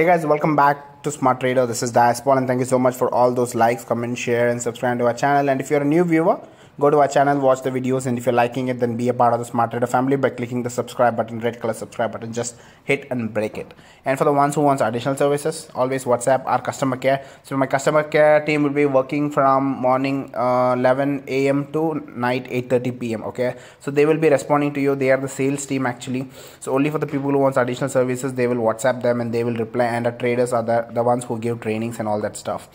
Hey guys, welcome back to Smart Trader. This is Daice Paul and thank you so much for all those likes, comment, share and subscribe to our channel. And if you're a new viewer, go to our channel, watch the videos and if you're liking it, then be a part of the Smart Trader family by clicking the subscribe button, red color subscribe button. Just hit and break it. And for the ones who wants additional services, always WhatsApp our customer care. So my customer care team will be working from morning uh, 11 a.m. to night 8:30 p.m. Okay, so they will be responding to you. They are the sales team actually. So only for the people who wants additional services, they will WhatsApp them and they will reply. And the traders are the the ones who give trainings and all that stuff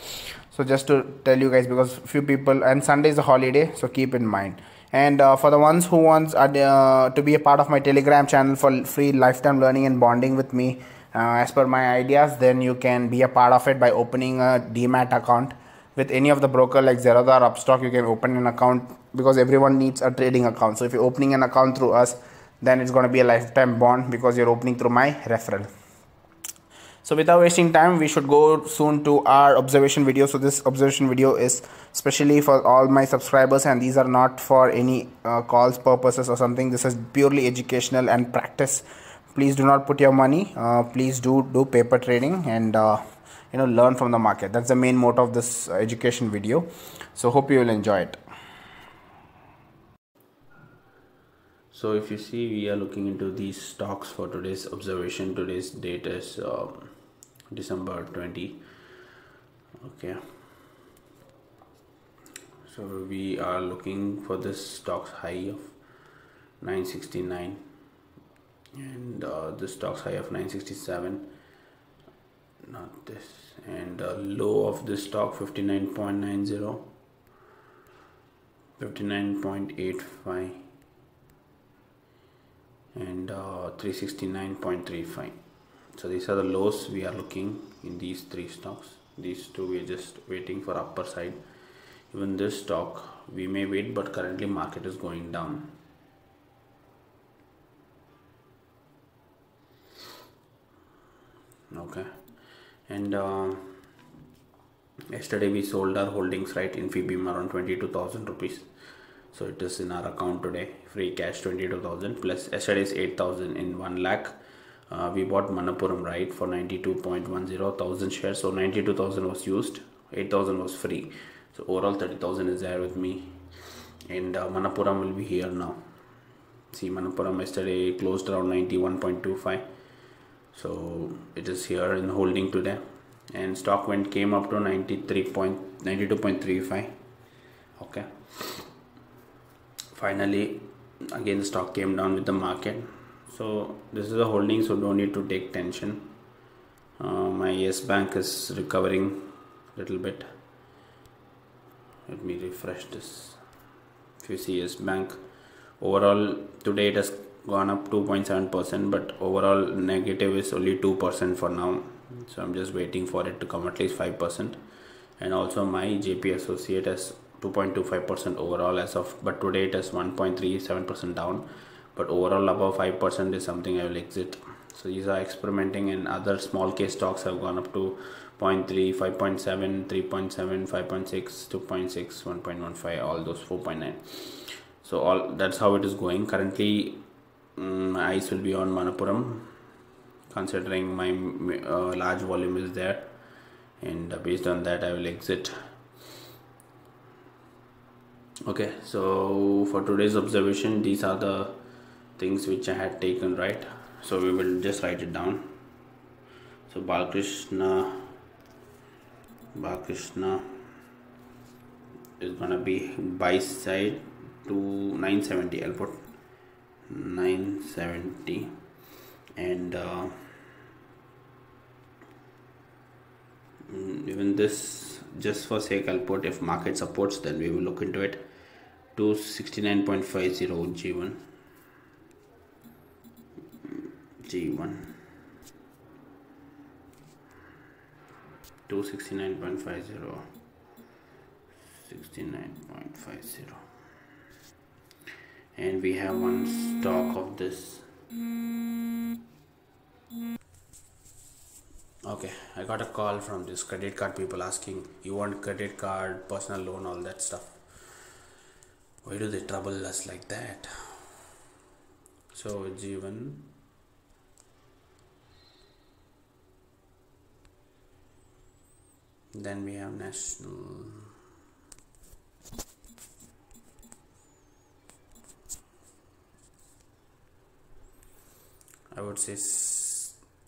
so just to tell you guys because few people and sunday is a holiday so keep in mind. And uh, for the ones who wants uh, to be a part of my telegram channel for free lifetime learning and bonding with me uh, as per my ideas then you can be a part of it by opening a demat account with any of the broker like zerodha or upstox you can open an account because everyone needs a trading account. So if you're opening an account through us then it's going to be a lifetime bond because you're opening through my referral so without wasting time we should go soon to our observation video. So this observation video is specially for all my subscribers and these are not for any uh, calls purposes or something. This is purely educational and practice. Please do not put your money uh, please do do paper trading and uh, you know learn from the market. That's the main motto of this education video. So hope you will enjoy it. So if you see we are looking into these stocks for today's observation today's date is um, December 20 okay. So we are looking for this stocks high of 969 and uh, the stocks high of 967 not this. And uh, low of this stock 59.90 59.85 and uh, 369.35 so these are the lows we are looking in these three stocks. These two we are just waiting for upper side. Even this stock we may wait but currently market is going down. Okay. And uh, yesterday we sold our holdings right in Fibim around 22,000 rupees. So it is in our account today. Free cash 22,000 plus yesterday's 8,000 in 1 lakh uh, we bought Manappuram right for 92.10 thousand shares. So 92,000 was used 8,000 was free. So overall 30,000 is there with me. And uh, will be here now. See Manappuram yesterday closed around 91.25 so it is here in holding today. And stock went came up to 93.92.35 okay. Finally again the stock came down with the market so this is a holding so don't need to take tension. Uh, my yes bank is recovering a little bit. Let me refresh this. If you see yes bank overall today it has gone up 2.7 percent but overall negative is only 2 percent for now. So i'm just waiting for it to come at least 5 percent. And also my jp associate has 2.25 percent overall as of but today it is 1.37 percent down but overall above 5% is something I will exit. So these are experimenting and other small case stocks have gone up to 0.3 5.7 3.7 5.6 2.6 1.15 all those 4.9 so all that's how it is going. Currently um, my eyes will be on Manappuram considering my uh, large volume is there. And uh, based on that I will exit. Okay so for today's observation these are the things which I had taken right? So we will just write it down. So Balkrishna Balkrishna is gonna be buy side to 970 I'll put 970 and uh, mm, even this just for sake I'll put if market supports then we will look into it. To 69.50 G1 G1 269.50 69.50 and we have one stock of this. Okay i got a call from this credit card people asking you want credit card personal loan all that stuff? Why do they trouble us like that? So g1 then we have national. I would say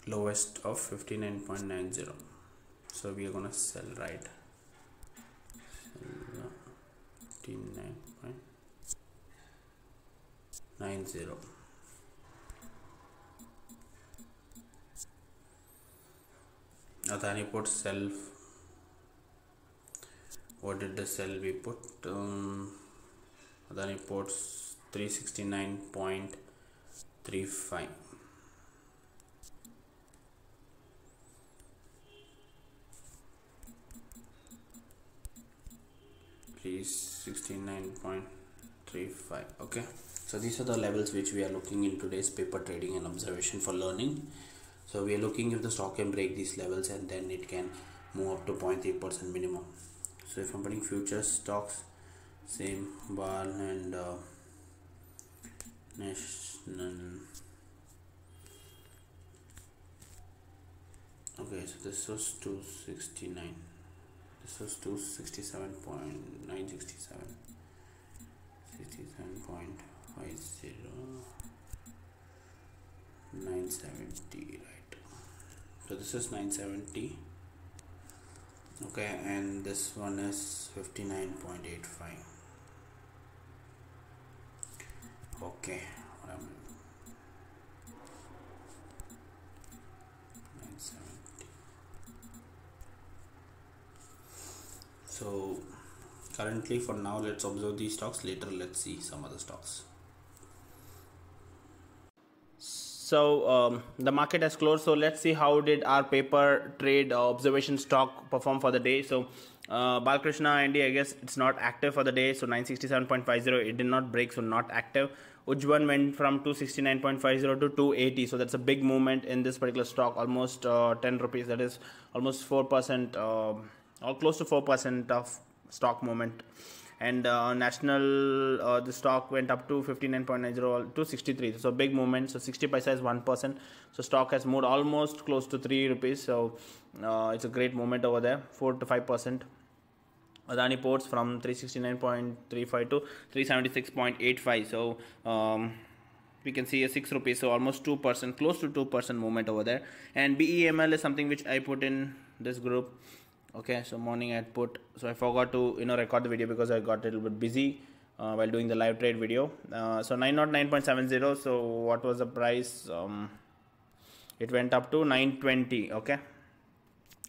lowest of 59.90 so we are gonna sell right? Sell 59.90 Adani put self what did the sell we put? Um, Adani ports 369.35 please 69.35 okay. So these are the levels which we are looking in today's paper trading and observation for learning. So we are looking if the stock can break these levels and then it can move up to 0.3 percent minimum so if i'm putting futures stocks same bar and uh, national. Okay so this was 269 this was 267.967 67.50 970 right. So this is 970 okay and this one is 59.85 okay 970 so currently for now let's observe these stocks. Later let's see some other stocks so um, the market has closed so let's see how did our paper trade uh, observation stock perform for the day. So uh, Balkrishna IND I guess it's not active for the day. So 967.50 it did not break so not active. Ujjivan went from 269.50 to 280 so that's a big movement in this particular stock almost uh, 10 rupees that is almost 4% uh, or close to 4% of stock movement and uh, national uh, the stock went up to 59.90 to 63 so big movement. So 60 paisa is 1% so stock has moved almost close to 3 rupees. So uh, it's a great movement over there. 4 to 5% Adani ports from 369.35 to 376.85 so um, we can see a 6 rupees. So almost 2% close to 2% movement over there. And BEML is something which I put in this group okay so morning I put so I forgot to you know record the video because I got a little bit busy uh, while doing the live trade video. Uh, so 909.70 so what was the price? Um, it went up to 920 okay?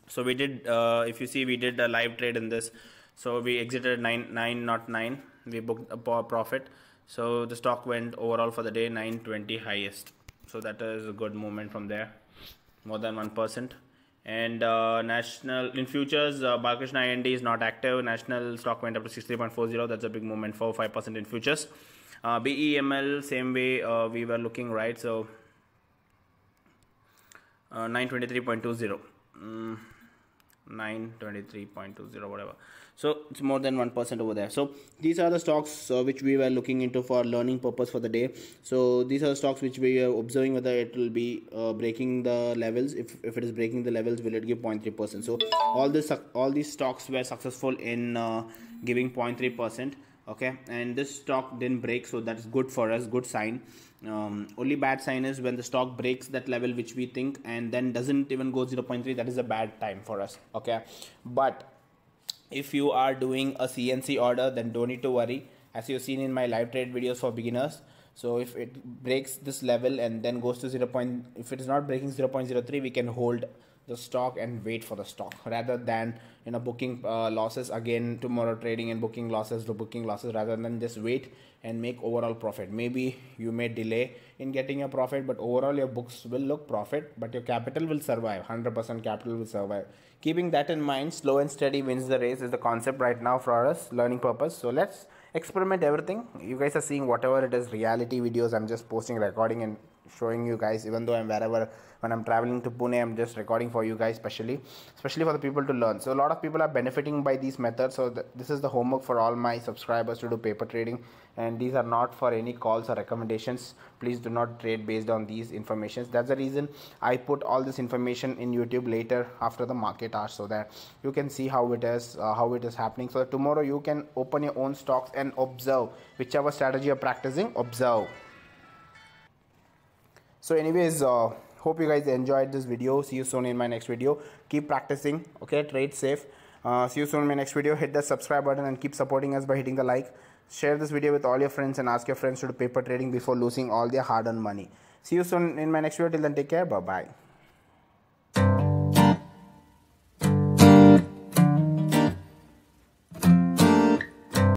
So we did uh, if you see we did a live trade in this. So we exited 9 9 not 9 we booked a profit. So the stock went overall for the day 920 highest. So that is a good movement from there more than 1% and uh, national in futures uh, Balkrishna IND is not active. National stock went up to 63.40 that's a big movement 4 5% in futures. Uh, BEML same way uh, we were looking right? So uh, 923.20 mm. 923.20 whatever so it's more than 1% over there. So these are the stocks uh, which we were looking into for learning purpose for the day. So these are the stocks which we are observing whether it will be uh, breaking the levels. If, if it is breaking the levels will it give 0.3% so all this all these stocks were successful in uh, giving 0.3% okay? And this stock didn't break so that's good for us good sign. Um, only bad sign is when the stock breaks that level which we think and then doesn't even go 0.3 that is a bad time for us okay? But if you are doing a cnc order then don't need to worry as you've seen in my live trade videos for beginners so if it breaks this level and then goes to 0. Point, if it is not breaking 0.03 we can hold the stock and wait for the stock rather than you know booking uh, losses again tomorrow trading and booking losses the booking losses rather than just wait and make overall profit. Maybe you may delay in getting a profit but overall your books will look profit but your capital will survive. 100% capital will survive. Keeping that in mind slow and steady wins the race is the concept right now for us learning purpose. So let's experiment everything. You guys are seeing whatever it is reality videos. I'm just posting recording and showing you guys even though i'm wherever when i'm traveling to pune i'm just recording for you guys especially especially for the people to learn. So a lot of people are benefiting by these methods. So th- this is the homework for all my subscribers to do paper trading. And these are not for any calls or recommendations. Please do not trade based on these informations. That's the reason i put all this information in youtube later after the market hours so that you can see how it is uh, how it is happening. So tomorrow you can open your own stocks and observe whichever strategy you're practicing observe so anyways uh, hope you guys enjoyed this video. See you soon in my next video. Keep practicing okay? Trade safe. Uh, see you soon in my next video. Hit the subscribe button and keep supporting us by hitting the like. Share this video with all your friends and ask your friends to do paper trading before losing all their hard-earned money. See you soon in my next video. Till then take care. Bye bye